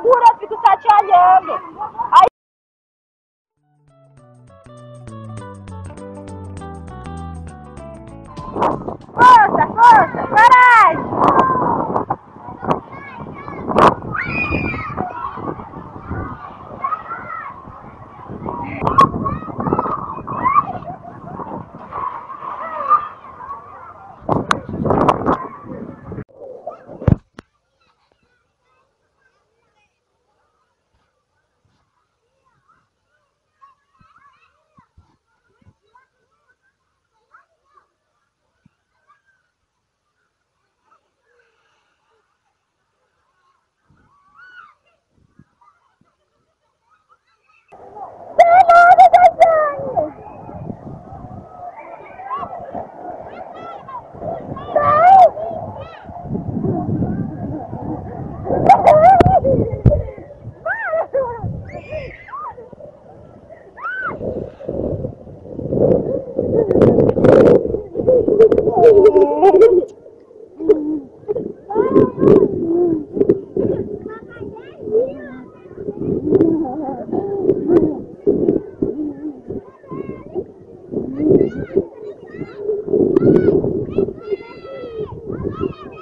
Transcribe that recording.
segura, eu fico te olhando. Aí